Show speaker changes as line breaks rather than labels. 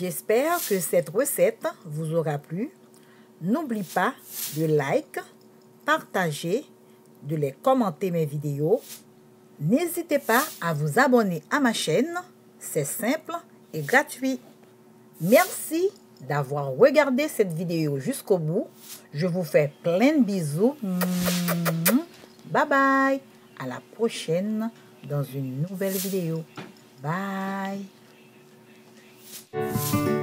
J'espère que cette recette vous aura plu. N'oublie pas de like, partager, de les commenter mes vidéos. N'hésitez pas à vous abonner à ma chaîne. C'est simple et gratuit. Merci d'avoir regardé cette vidéo jusqu'au bout. Je vous fais plein de bisous. Bye bye. À la prochaine dans une nouvelle vidéo. Bye. Thank you.